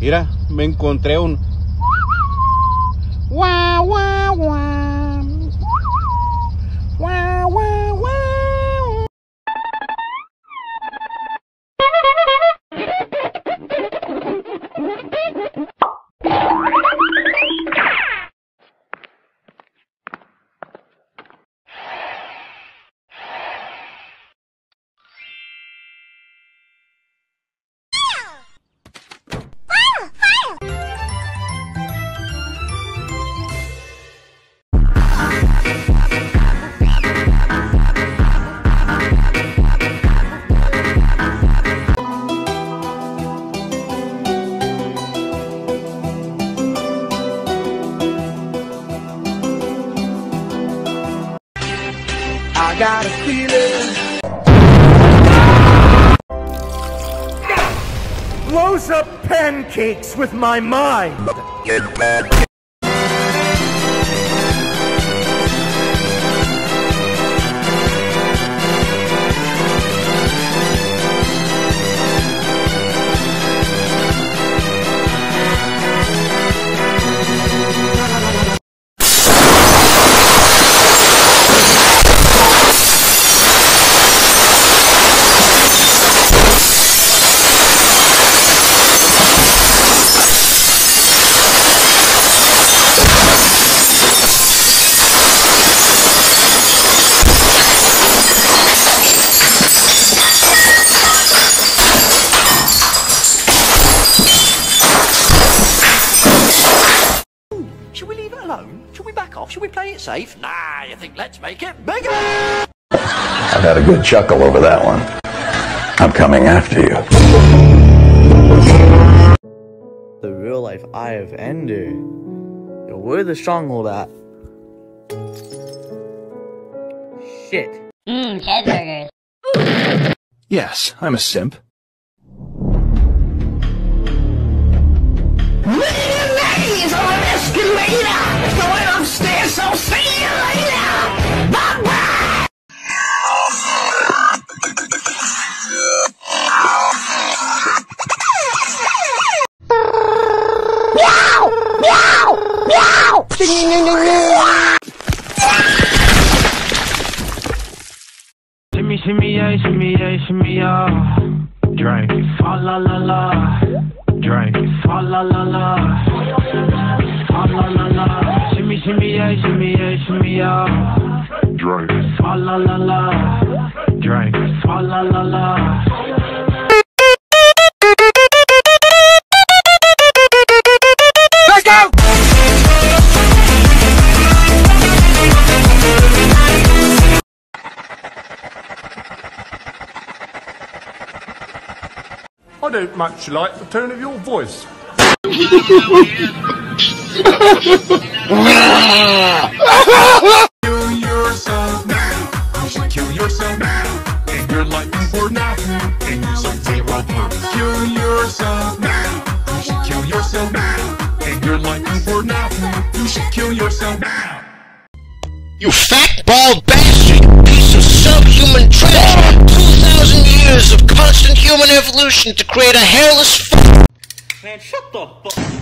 Mira, me encontré un... Guau, guau, guau. Got a feeling. Blows up pancakes with my mind. It safe? Nah, you think let's make it bigger? I've had a good chuckle over that one. I'm coming after you. The real life Eye of Ender. Yo, where the stronghold at? Shit. Mmm, cheeseburgers. Yes, I'm a simp. Ladies, on an escalator. Shimmy, shimmy, yeah, shimmy, yeah, shimmy, yeah. Drink. Fa la la la. Drink. Fa la la la. Fa la la la. Shimmy, shimmy, yeah, shimmy, yeah, shimmy, yeah. Drink. Fa la la la. Drink. Fa la la la. Don't much like the tone of your voice. Kill yourself now. You should kill yourself now. And you're looking for nothing. And you should zero Kill yourself now. You should kill yourself now. And you're looking for nothing. You should kill yourself now. You fat bald bastard! Evolution to create a hairless Man, shut the fuck.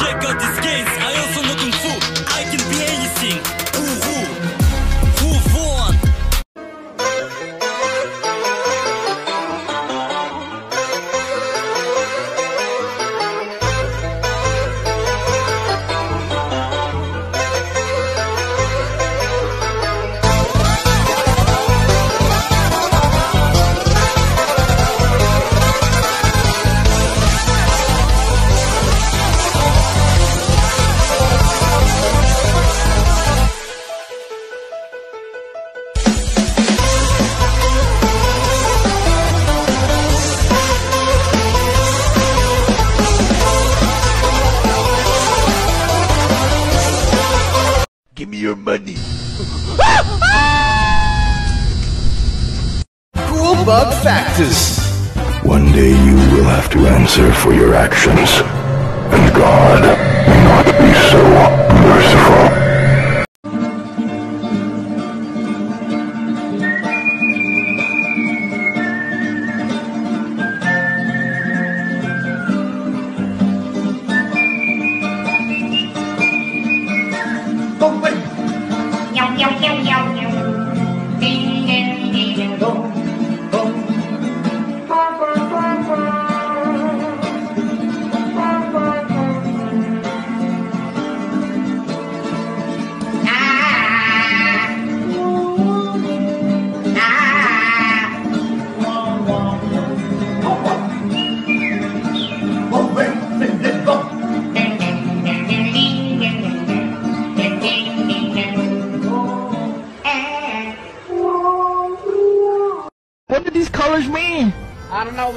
Smiled. Check out Cool bug factors. One day you will have to answer for your actions. And God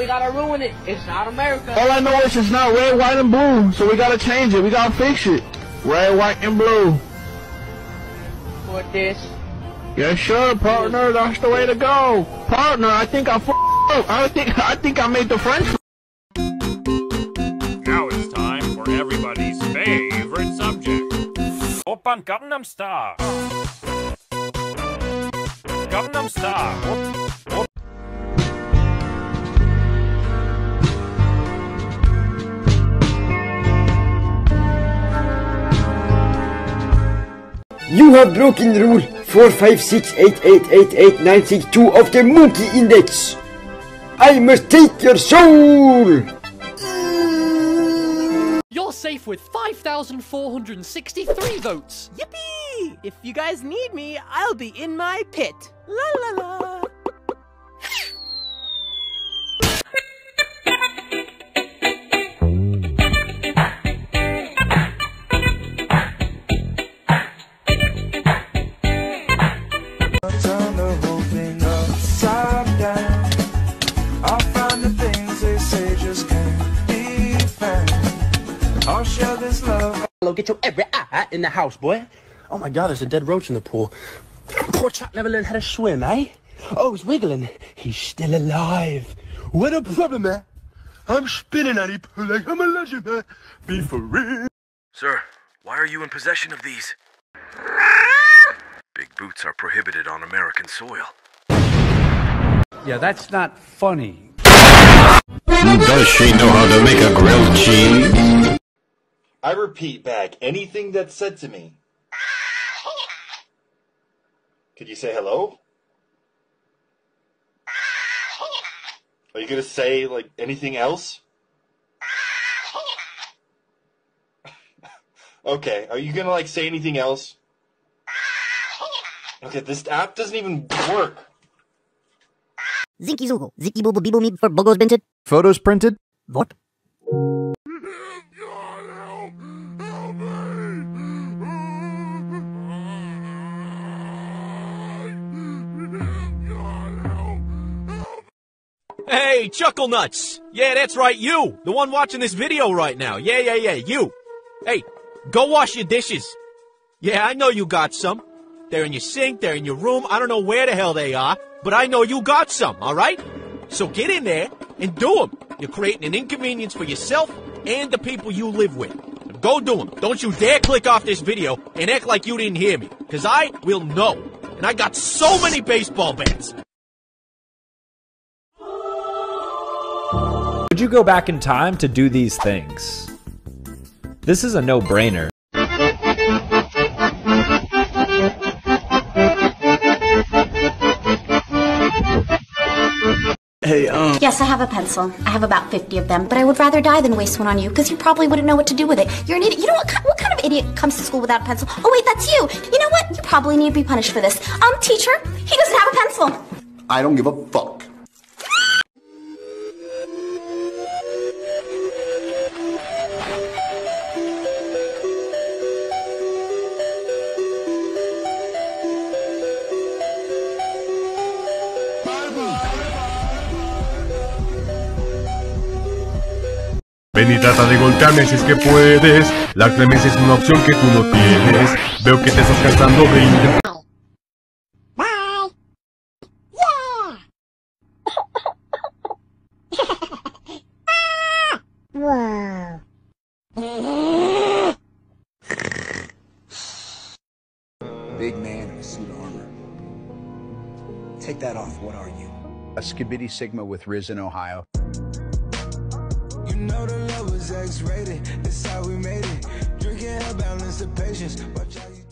we gotta ruin it. It's not America. All I know is it's not red, white, and blue, so we gotta change it. We gotta fix it. Red, white, and blue. For this. Yeah, sure, partner. That's the way to go. Partner, I think I f up. I think I think I made the French. Now it's time for everybody's favorite subject. Oppan Gangnam Style. Gangnam Style. You have broken rule 45688888962 of the Monkey Index. I must take your soul. You're safe with 5,463 votes. Yippee! If you guys need me, I'll be in my pit. La la la. Hello, get your every eye in the house, boy. Oh my god, there's a dead roach in the pool. Poor chap never learned how to swim, eh? Oh, he's wiggling. He's still alive. What a problem, man. I'm spinning at it like I'm a legend, man. Be for real. Sir, why are you in possession of these? Big boots are prohibited on American soil. Yeah, that's not funny. Does she know how to make a grilled cheese? I repeat back anything that's said to me. Could you say hello? Are you gonna say like anything else? okay, are you gonna like say anything else? Okay, this app doesn't even work. Zinky Zoogle, Zicky Booble Beeble Meep for Bogos Printed. Photos printed? What? Hey, Chuckle Nuts! Yeah, that's right, you! The one watching this video right now. Yeah, yeah, yeah, you! Hey, go wash your dishes. Yeah, I know you got some. They're in your sink, they're in your room, I don't know where the hell they are, but I know you got some, alright? So get in there and do them. You're creating an inconvenience for yourself and the people you live with. Go do them. Don't you dare click off this video and act like you didn't hear me, because I will know. And I got so many baseball bats. Would you go back in time to do these things? This is a no-brainer. Hey, um. Yes, I have a pencil. I have about 50 of them, but I would rather die than waste one on you because you probably wouldn't know what to do with it. You're an idiot. You know what, what kind of idiot comes to school without a pencil? Oh, wait, that's you. You know what? You probably need to be punished for this. Um, teacher, he doesn't have a pencil. I don't give a fuck. Ven y trata de golpearme si es que puedes. La clemencia es una opción que tú no tienes. Veo que te estás cansando de intentar. Big man in a suit of armor. Take that off. What are you? A Skibidi Sigma with Riz in Ohio. Know the love was X-rated. That's how we made it. Drinking hell balance the patience. Watch you